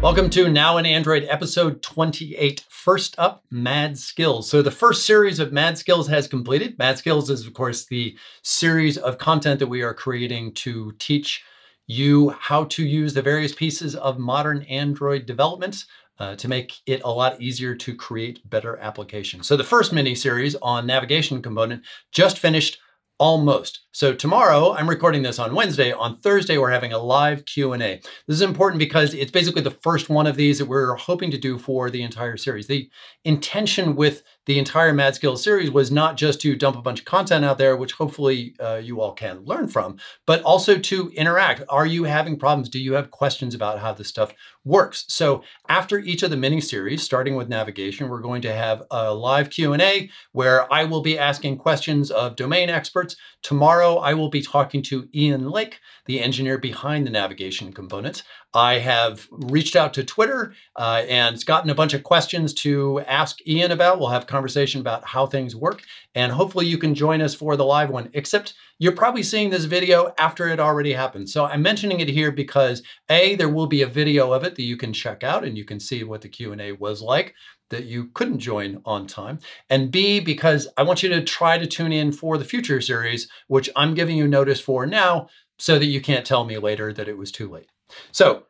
Welcome to Now in Android episode 28. First up, Mad Skills. So the first series of Mad Skills has completed. Mad Skills is, of course, the series of content that we are creating to teach you how to use the various pieces of modern Android development uh, to make it a lot easier to create better applications. So the first mini series on navigation component just finished almost. So tomorrow, I'm recording this on Wednesday. On Thursday, we're having a live Q&A. This is important because it's basically the first one of these that we're hoping to do for the entire series. The intention with the entire Mad Skills series was not just to dump a bunch of content out there, which hopefully uh, you all can learn from, but also to interact. Are you having problems? Do you have questions about how this stuff works? So after each of the mini series, starting with navigation, we're going to have a live Q&A where I will be asking questions of domain experts. Tomorrow, I will be talking to Ian Lake, the engineer behind the navigation components. I have reached out to Twitter uh, and gotten a bunch of questions to ask Ian about. We'll have a conversation about how things work, and hopefully you can join us for the live one, except you're probably seeing this video after it already happened. So I'm mentioning it here because A, there will be a video of it that you can check out and you can see what the Q&A was like that you couldn't join on time. And B, because I want you to try to tune in for the future series, which I'm giving you notice for now so that you can't tell me later that it was too late. So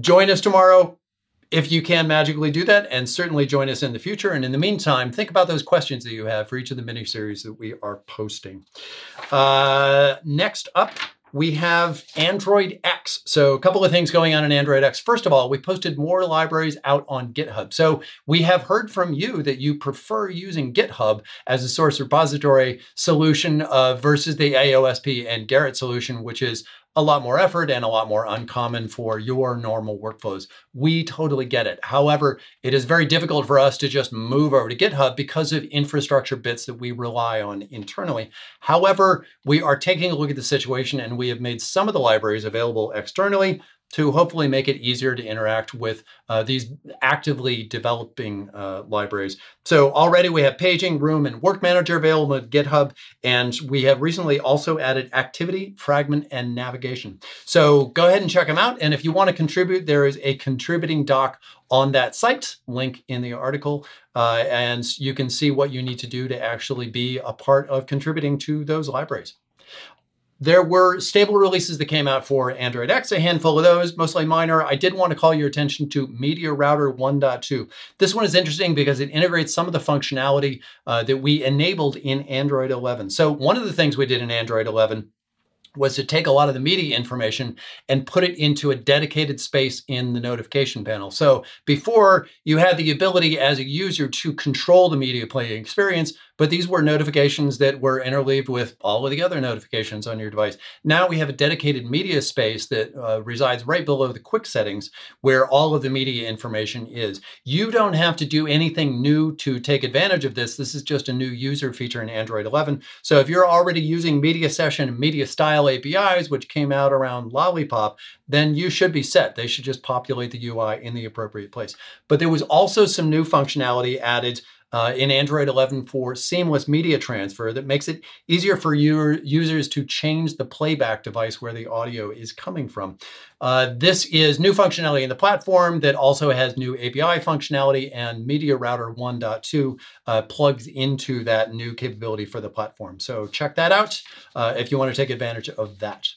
join us tomorrow if you can magically do that, and certainly join us in the future. And in the meantime, think about those questions that you have for each of the mini series that we are posting. Uh, next up, we have AndroidX. So a couple of things going on in AndroidX. First of all, we posted more libraries out on GitHub. So we have heard from you that you prefer using GitHub as a source repository solution uh, versus the AOSP and Gerrit solution, which is a lot more effort and a lot more uncommon for your normal workflows. We totally get it. However, it is very difficult for us to just move over to GitHub because of infrastructure bits that we rely on internally. However, we are taking a look at the situation and we have made some of the libraries available externally to hopefully make it easier to interact with uh, these actively developing uh, libraries. So already we have paging, room, and work manager available with GitHub, and we have recently also added activity, fragment, and navigation. So go ahead and check them out. And if you want to contribute, there is a contributing doc on that site, link in the article, uh, and you can see what you need to do to actually be a part of contributing to those libraries. There were stable releases that came out for AndroidX, a handful of those, mostly minor. I did want to call your attention to Media Router 1.2. This one is interesting because it integrates some of the functionality uh, that we enabled in Android 11. So one of the things we did in Android 11 was to take a lot of the media information and put it into a dedicated space in the notification panel. So before you had the ability as a user to control the media playing experience, but these were notifications that were interleaved with all of the other notifications on your device. Now we have a dedicated media space that uh, resides right below the quick settings where all of the media information is. You don't have to do anything new to take advantage of this. This is just a new user feature in Android 11. So if you're already using media session and media style APIs, which came out around Lollipop, then you should be set. They should just populate the UI in the appropriate place. But there was also some new functionality added uh, in Android 11 for seamless media transfer that makes it easier for your users to change the playback device where the audio is coming from. Uh, this is new functionality in the platform that also has new API functionality and Media Router 1.2 uh, plugs into that new capability for the platform. So check that out uh, if you want to take advantage of that.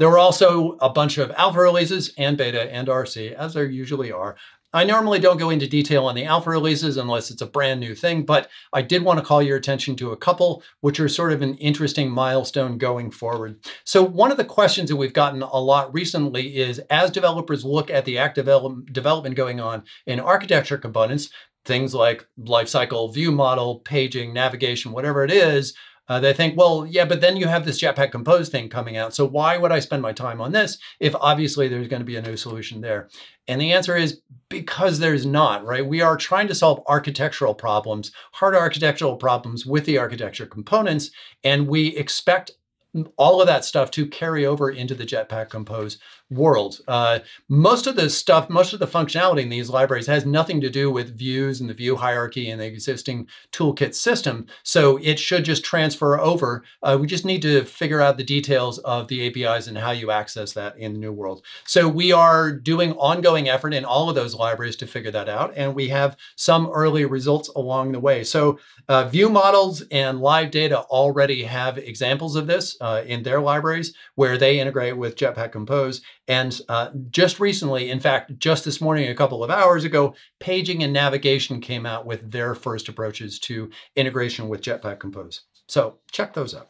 There were also a bunch of alpha releases and beta and RC, as there usually are, I normally don't go into detail on the alpha releases unless it's a brand new thing, but I did want to call your attention to a couple, which are sort of an interesting milestone going forward. So one of the questions that we've gotten a lot recently is, as developers look at the active development going on in architecture components, things like lifecycle view model, paging, navigation, whatever it is, uh, they think, well, yeah, but then you have this Jetpack Compose thing coming out. So why would I spend my time on this if obviously there's going to be a new solution there? And the answer is because there's not, right? We are trying to solve architectural problems, hard architectural problems with the architecture components, and we expect all of that stuff to carry over into the Jetpack Compose world. Uh, most of the stuff, most of the functionality in these libraries has nothing to do with views and the view hierarchy and the existing toolkit system. So it should just transfer over. Uh, we just need to figure out the details of the APIs and how you access that in the new world. So we are doing ongoing effort in all of those libraries to figure that out. And we have some early results along the way. So uh, view models and live data already have examples of this uh, in their libraries where they integrate with Jetpack Compose. And uh, just recently, in fact, just this morning, a couple of hours ago, paging and navigation came out with their first approaches to integration with Jetpack Compose. So check those out.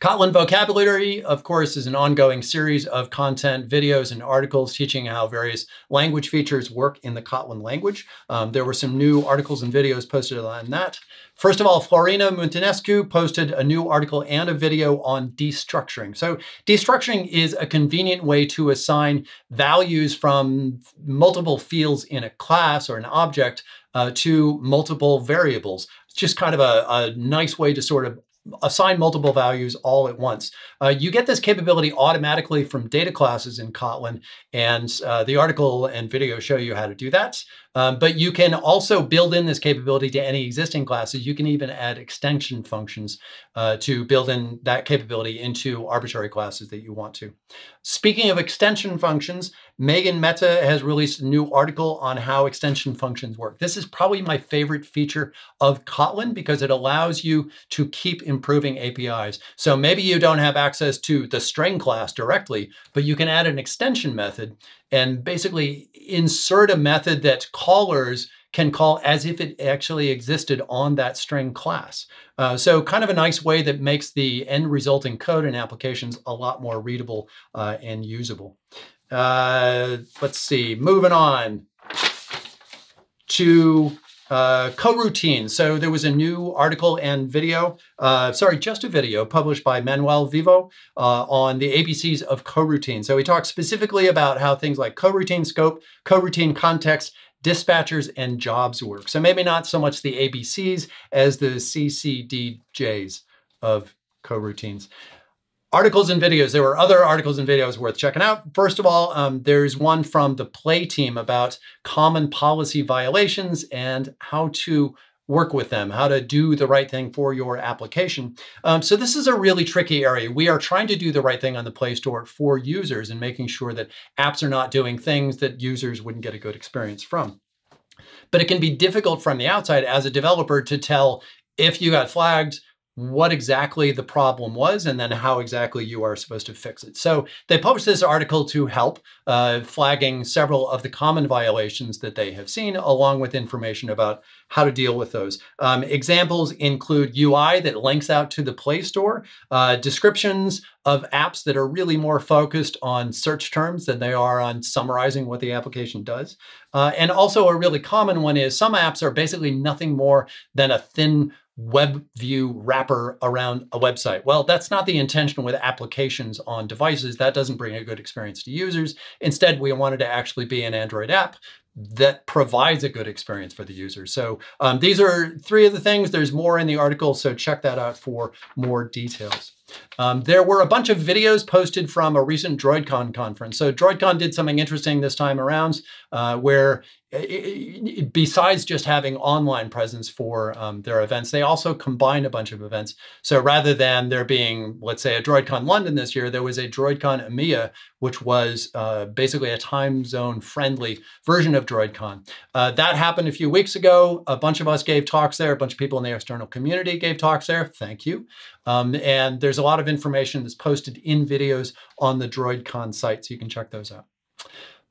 Kotlin Vocabulary, of course, is an ongoing series of content, videos, and articles teaching how various language features work in the Kotlin language. Um, there were some new articles and videos posted on that. First of all, Florina Muntenescu posted a new article and a video on destructuring. So destructuring is a convenient way to assign values from multiple fields in a class or an object uh, to multiple variables. It's just kind of a, a nice way to sort of assign multiple values all at once. Uh, you get this capability automatically from data classes in Kotlin, and uh, the article and video show you how to do that. Um, but you can also build in this capability to any existing classes. You can even add extension functions uh, to build in that capability into arbitrary classes that you want to. Speaking of extension functions, Meghan Mehta has released a new article on how extension functions work. This is probably my favorite feature of Kotlin because it allows you to keep improving APIs. So maybe you don't have access to the string class directly, but you can add an extension method and basically insert a method that callers can call as if it actually existed on that string class. Uh, so kind of a nice way that makes the end resulting code and applications a lot more readable uh, and usable. Uh, let's see, moving on to uh, coroutines. So there was a new article and video, uh, sorry, just a video published by Manuel Vivo uh, on the ABCs of coroutine. So he talks specifically about how things like coroutine scope, coroutine context, dispatchers, and jobs work. So maybe not so much the ABCs as the CCDJs of coroutines articles and videos. There were other articles and videos worth checking out. First of all, um, there's one from the Play team about common policy violations and how to work with them, how to do the right thing for your application. Um, so this is a really tricky area. We are trying to do the right thing on the Play Store for users and making sure that apps are not doing things that users wouldn't get a good experience from. But it can be difficult from the outside as a developer to tell if you got flagged, what exactly the problem was and then how exactly you are supposed to fix it. So they published this article to help, uh, flagging several of the common violations that they have seen, along with information about how to deal with those. Um, examples include UI that links out to the Play Store, uh, descriptions of apps that are really more focused on search terms than they are on summarizing what the application does. Uh, and also a really common one is some apps are basically nothing more than a thin web view wrapper around a website. Well, that's not the intention with applications on devices. That doesn't bring a good experience to users. Instead, we wanted to actually be an Android app that provides a good experience for the user. So um, these are three of the things. There's more in the article, so check that out for more details. Um, there were a bunch of videos posted from a recent DroidCon conference. So DroidCon did something interesting this time around uh, where it, it, besides just having online presence for um, their events, they also combined a bunch of events. So rather than there being, let's say, a DroidCon London this year, there was a DroidCon EMEA, which was uh, basically a time zone friendly version of DroidCon. Uh, that happened a few weeks ago. A bunch of us gave talks there. A bunch of people in the external community gave talks there. Thank you. Um, and there's a lot of information that's posted in videos on the DroidCon site, so you can check those out.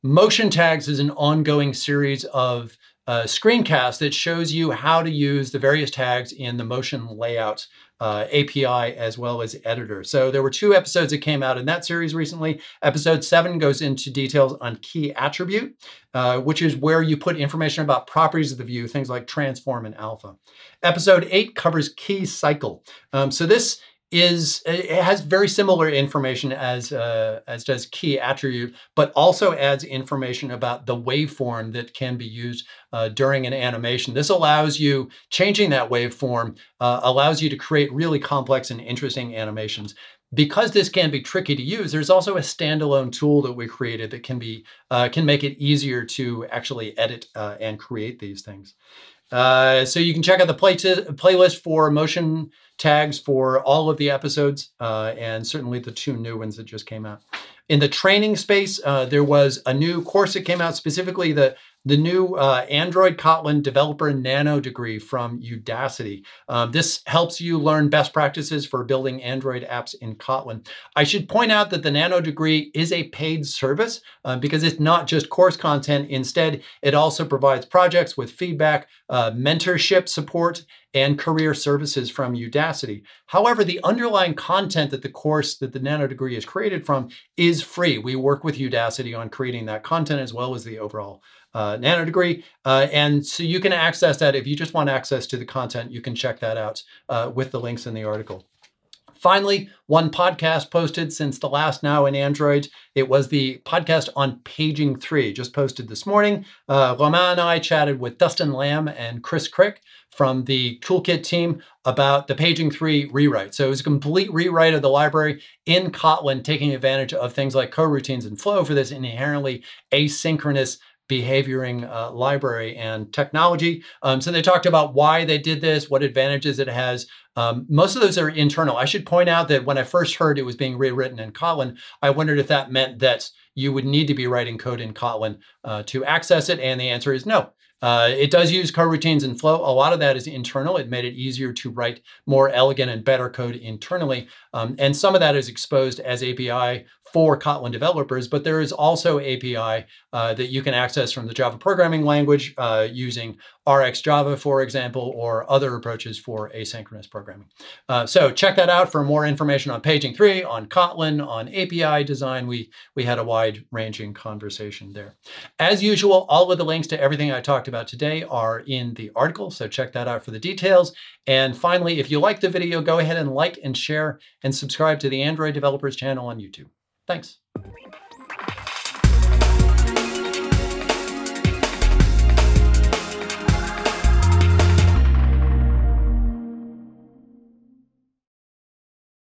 Motion Tags is an ongoing series of uh, screencast that shows you how to use the various tags in the motion layout uh, API as well as editor. So there were two episodes that came out in that series recently. Episode seven goes into details on key attribute, uh, which is where you put information about properties of the view, things like transform and alpha. Episode eight covers key cycle. Um, so this is it has very similar information as uh, as does key attribute, but also adds information about the waveform that can be used uh, during an animation. This allows you changing that waveform uh, allows you to create really complex and interesting animations. because this can be tricky to use, there's also a standalone tool that we created that can be uh, can make it easier to actually edit uh, and create these things. Uh, so you can check out the play playlist for motion tags for all of the episodes uh, and certainly the two new ones that just came out. In the training space, uh, there was a new course that came out specifically the the new uh, Android Kotlin Developer Nanodegree from Udacity. Um, this helps you learn best practices for building Android apps in Kotlin. I should point out that the Nanodegree is a paid service uh, because it's not just course content. Instead, it also provides projects with feedback, uh, mentorship support, and career services from Udacity. However, the underlying content that the course that the Nanodegree is created from is free. We work with Udacity on creating that content as well as the overall uh, Nanodegree. Uh, and so you can access that. If you just want access to the content, you can check that out uh, with the links in the article. Finally, one podcast posted since the last Now in Android. It was the podcast on Paging 3, just posted this morning. Uh, Romain and I chatted with Dustin Lam and Chris Craik from the Toolkit team about the Paging 3 rewrite. So it was a complete rewrite of the library in Kotlin, taking advantage of things like coroutines and flow for this inherently asynchronous behavioring uh, library and technology. Um, so they talked about why they did this, what advantages it has. Um, most of those are internal. I should point out that when I first heard it was being rewritten in Kotlin, I wondered if that meant that you would need to be writing code in Kotlin uh, to access it. And the answer is no. Uh, it does use coroutines and flow. A lot of that is internal. It made it easier to write more elegant and better code internally. Um, and some of that is exposed as API for Kotlin developers, but there is also API uh, that you can access from the Java programming language uh, using RxJava, for example, or other approaches for asynchronous programming. Uh, so check that out for more information on Paging 3, on Kotlin, on API design. We, we had a wide-ranging conversation there. As usual, all of the links to everything I talked about today are in the article, so check that out for the details. And finally, if you like the video, go ahead and like and share and subscribe to the Android Developers channel on YouTube. Thanks.